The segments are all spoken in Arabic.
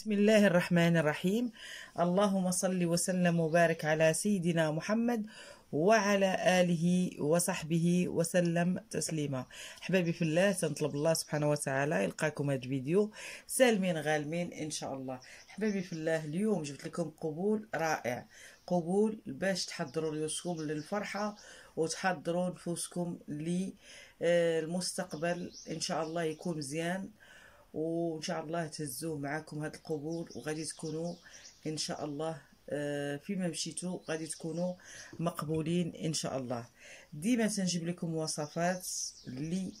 بسم الله الرحمن الرحيم. اللهم صل وسلم وبارك على سيدنا محمد وعلى آله وصحبه وسلم تسليما. حبايبي في الله تنطلب الله سبحانه وتعالى يلقاكم هذا الفيديو. سالمين غالمين إن شاء الله. حبايبي في الله اليوم جبت لكم قبول رائع. قبول باش تحضروا ريوسكم للفرحة وتحضروا نفوسكم للمستقبل. إن شاء الله يكون مزيان. وإن شاء الله تهزوه معاكم هذا القبول وغادي تكونوا إن شاء الله آه، فيما مشيتوا غادي تكونوا مقبولين إن شاء الله. ديما تنجيب لكم وصفات اللي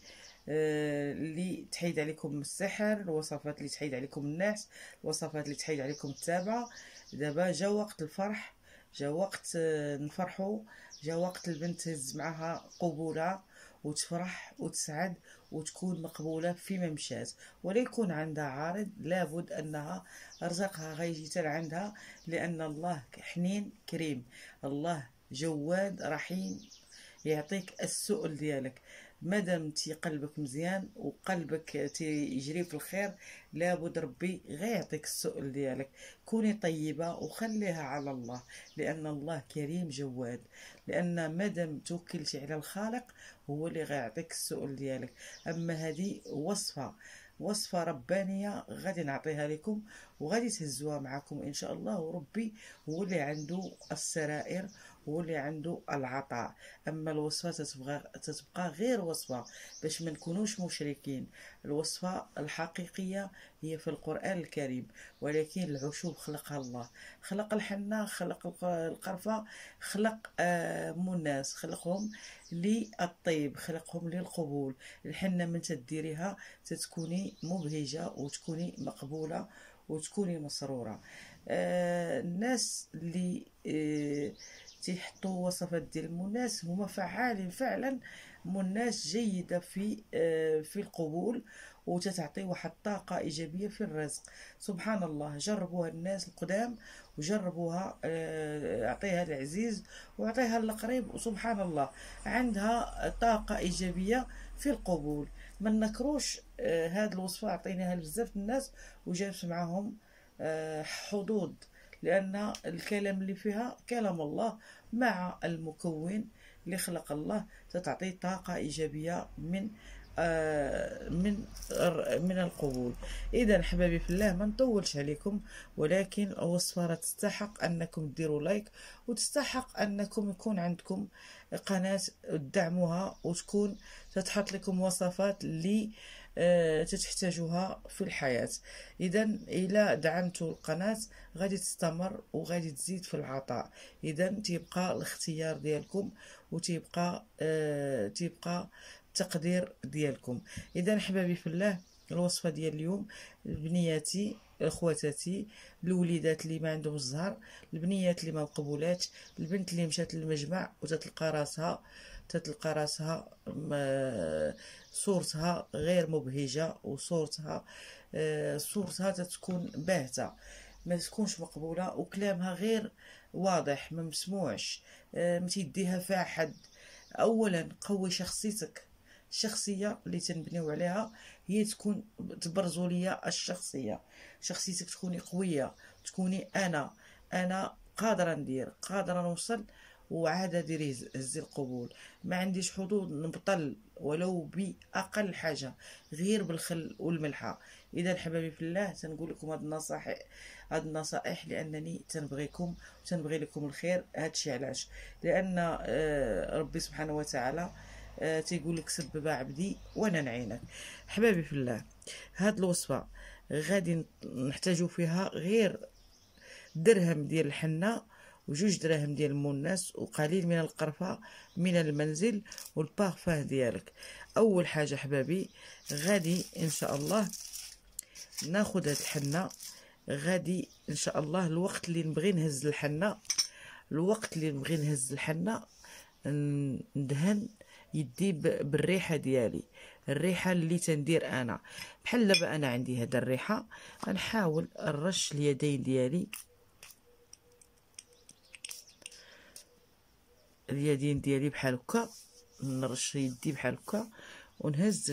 آه، اللي تحيد عليكم السحر الوصفات اللي تحيد عليكم الناس الوصفات اللي تحيد عليكم التابعه دابا جا وقت الفرح جا وقت آه، نفرحوا جا وقت البنت تهز معها قبولها وتفرح وتسعد وتكون مقبولة فيما مشات ولا يكون عندها عارض لابد أنها رزقها غيجي عندها لأن الله حنين كريم. الله جواد رحيم يعطيك السؤل ديالك. مادام تي قلبك مزيان وقلبك تيجري في الخير لابد ربي غيعطيك السؤل ديالك. كوني طيبة وخليها على الله لأن الله كريم جواد. لأن مادام توكلتي على الخالق هو اللي غيعطيك السؤل ديالك. أما هذه وصفة وصفة ربانية غادي نعطيها لكم وغادي تهزوها معكم إن شاء الله. وربي هو اللي عنده السرائر هو اللي عنده العطاء أما الوصفة تتبقى تتبقى غير وصفة باش ما نكونوش مشركين. الوصفة الحقيقية هي في القرآن الكريم ولكن العشوب خلقها الله. خلق الحنة خلق القرفة خلق آه مناس. خلقهم للطيب خلقهم للقبول. الحنة من تديريها تتكوني مبهجة وتكوني مقبولة وتكوني مسرورة. آه الناس اللي آه تيحطوا وصفات ديال المناس هما فعالين فعلا. مناس جيدة في آه في القبول وتتعطي واحد الطاقة إيجابية في الرزق. سبحان الله جربوها الناس القدام وجربوها آه، أعطيها العزيز وأعطيها القريب. وسبحان الله عندها طاقة إيجابية في القبول. ما نكروش آه، هاد الوصفة عطيناها لبزاف الناس وجابت معاهم حظوظ لأن الكلام اللي فيها كلام الله مع المكون اللي خلق الله تتعطي طاقة إيجابية من آه، من من القبول. اذا حبايبي في الله ما نطولش عليكم ولكن الوصفة راه تستحق أنكم ديروا لايك وتستحق أنكم يكون عندكم قناة تدعموها وتكون تتحط لكم وصفات اللي آه، تتحتاجوها في الحياة. إذا إلى دعمتوا القناة غادي تستمر وغادي تزيد في العطاء. إذا تيبقى الاختيار ديالكم وتيبقى آه تيبقى التقدير ديالكم. اذا حبابي في الله الوصفة ديال اليوم بنياتي إخواتاتي الوليدات اللي ما عندهم الزهر البنيات اللي ما مقبولاتش البنت اللي مشات للمجمع وتتلقى راسها تتلقى راسها صورتها غير مبهجة وصورتها آه، صورتها تتكون باهتة ما تكونش مقبولة وكلامها غير واضح ما مسموعش آه، ما تيديها فيها حد اولا قوي شخصيتك الشخصية اللي تنبنيو عليها هي تكون تبرزوا ليا الشخصية. شخصيتك تكوني قوية تكوني أنا أنا قادرة ندير قادرة نوصل وعاد ديري هزي القبول. ما عنديش حدود نبطل ولو بأقل حاجة غير بالخل والملحة. إذا حبايبي في الله تنقول لكم هاد النصائح هاد النصائح لأنني تنبغيكم وتنبغي لكم الخير. هادشي علاش؟ لأن آه، ربي سبحانه وتعالى آه، تيقول لك سبب عبدي وأنا نعينك. حبابي في الله هاد الوصفة غادي نحتاجو فيها غير درهم ديال الحنة وجوج دراهم ديال المناس وقليل من القرفة من المنزل والبارفان ديالك. أول حاجة حبابي غادي إن شاء الله ناخذ هاد الحنة. غادي إن شاء الله الوقت اللي نبغي نهز الحنة الوقت اللي نبغي نهز الحنة ندهن يدي بالريحة ديالي. الريحة اللي تندير أنا. بحال دابا أنا عندي هذا الريحة غنحاول نرش اليدين ديالي. اليدين ديالي بحال هكا نرش يدي بحال هكا ونهز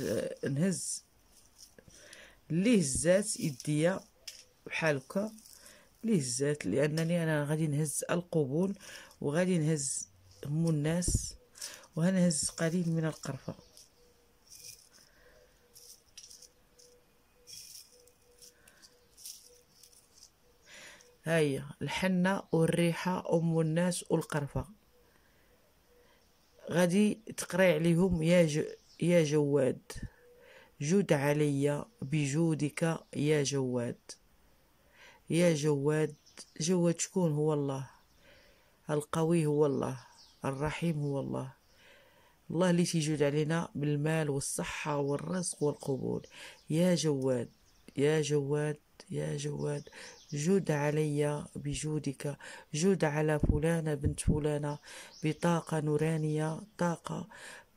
نهز اللي هزات يديا بحال هكا ليه الزات لأنني أنا غادي نهز القبول وغادي نهز هم الناس وغنهز قليل من القرفة. هيا الحنة والريحة أم الناس والقرفة. غادي تقري عليهم يا ج... يا جواد. جود علي بجودك يا جواد. يا جواد جواد شكون هو الله؟ القوي هو الله الرحيم هو الله. الله اللي تيجود علينا بالمال والصحة والرزق والقبول. يا جواد يا جواد يا جواد. جود علي بجودك جود على فلانة بنت فلانة بطاقة نورانية طاقة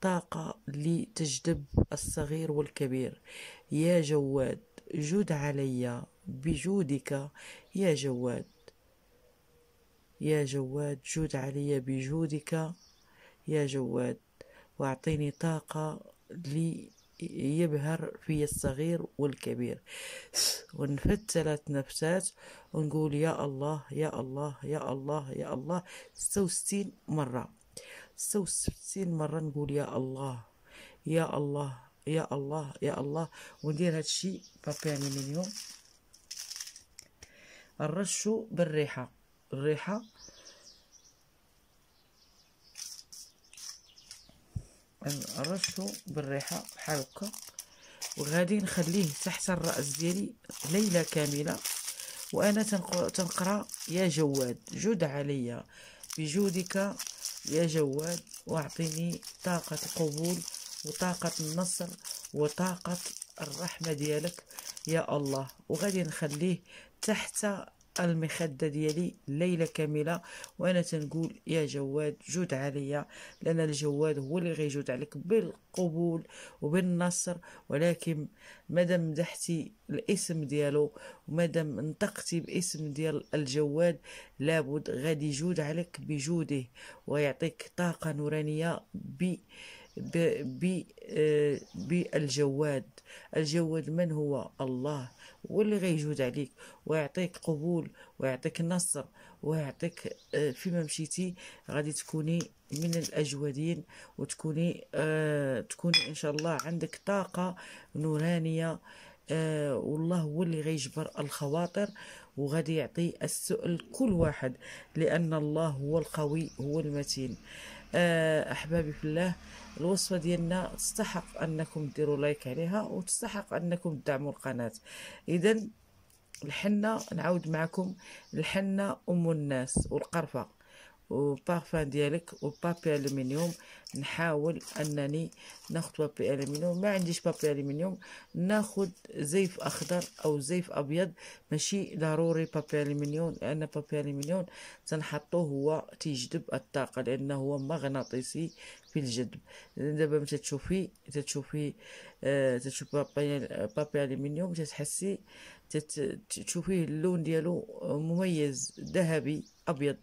طاقة لتجذب الصغير والكبير. يا جواد جود علي بجودك. يا جواد يا جواد جود علي بجودك. يا جواد واعطيني طاقة لي يبهر في الصغير والكبير. ونفت ثلاث نفسات ونقول يا الله يا الله يا الله يا الله. ستة وستين مرة. ستة وستين مرة نقول يا الله يا الله يا الله يا الله. وندير هادشي بابي ألمنيوم نرشو بالريحة. الريحة نرشو بالريحة بحال هكا وغادي نخليه تحت الرأس ديالي ليلة كاملة. وأنا تنقرأ يا جواد جود عليا. بجودك يا جواد وأعطيني طاقة القبول وطاقة النصر وطاقة الرحمة ديالك يا الله. وغادي نخليه تحت المخدة ديالي ليلة كاملة. وأنا تنقول يا جواد جود عليا لأن الجواد هو اللي غيجود عليك بالقبول وبالنصر. ولكن مادام مدحتي الاسم ديالو ومادام نطقتي باسم ديال الجواد لابد غادي يجود عليك بجوده ويعطيك طاقة نورانية ب بالجواد. الجواد من هو؟ الله. واللي غيجود عليك ويعطيك قبول ويعطيك نصر ويعطيك آه، فيما مشيتي غادي تكوني من الأجودين وتكوني آه تكوني إن شاء الله عندك طاقة نورانية. آه والله هو اللي غيجبر الخواطر. وغادي يعطي السؤل كل واحد لأن الله هو القوي هو المتين. آه أحبابي في الله الوصفة ديالنا تستحق أنكم ديروا لايك عليها وتستحق أنكم تدعموا القناة. اذا الحنة نعاود معكم الحنة أم الناس والقرفة. وبارفان ديالك وبابي ألومنيوم. نحاول أنني ناخذ بابي ألومنيوم. ما عنديش بابي ألومنيوم. ناخذ زيف أخضر أو زيف أبيض. ماشي ضروري بابي ألومنيوم لأن بابي ألومنيوم تنحطوه هو تيجذب الطاقة لأنه هو مغناطيسي في الجذب. دابا متى تشوفي تتشوفي آه تشوفي بابي بابي ألومنيوم تتحسي تشوفيه اللون ديالو مميز ذهبي أبيض.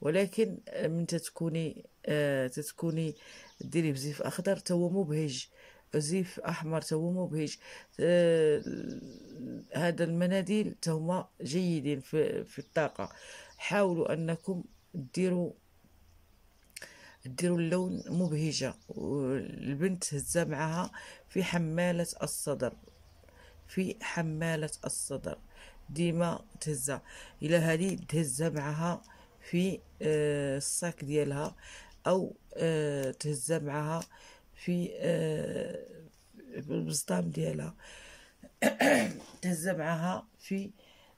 ولكن من تتكوني آه تتكوني ديريه بزيف أخضر تو مبهج. زيف أحمر تو مبهج. آه هذا المناديل تهما جيدين في, في الطاقة. حاولوا أنكم ديروا ديروا اللون مبهجة. والبنت هزة معها في حمالة الصدر. في حمالة الصدر. ديما تهزها إلى هذه تهزها معها في آه، الصاك ديالها أو آه، تهزها معها في آه، البسطام ديالها. تهزها معها في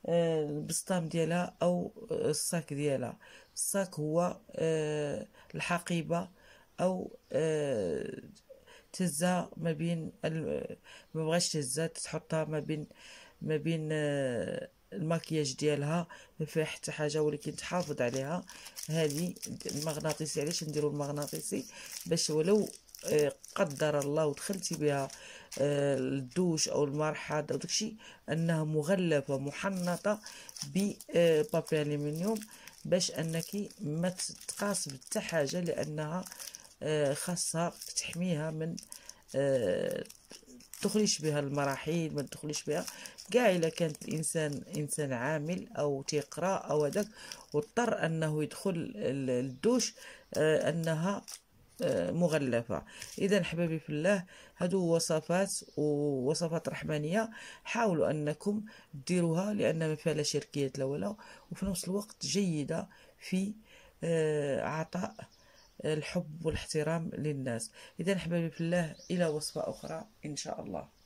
البسطام ديالها أو الصاك ديالها. الصاك هو الحقيبة أو تهزها ما بين ما بغاش تهزها تحطها ما بين ما بين الماكياج ديالها ما فيها حتى حاجة ولكن تحافظ عليها. هذه المغناطيسي علاش نديرو المغناطيسي؟ باش ولو آه، قدر الله ودخلتي بها آه، الدوش أو المرحاض أو داكشي أنها مغلفة محنطة ببابي ألومنيوم باش أنك ما تتقاس بحتى حاجة لأنها آه، خاصها تحميها من تدخليش بها المراحيض ما تدخليش بها. كاع إلا كانت الانسان إنسان عامل أو تيقرأ أو هذاك واضطر أنه يدخل الدوش آه، أنها آه، مغلفة. إذا حبايبي في الله هادو وصفات ووصفات رحمانية حاولوا أنكم ديروها لأن ما فيها لا شركيات لا ولا. وفي نفس الوقت جيدة في آه، عطاء الحب والاحترام للناس. إذا حبايبي في الله إلى وصفة أخرى إن شاء الله.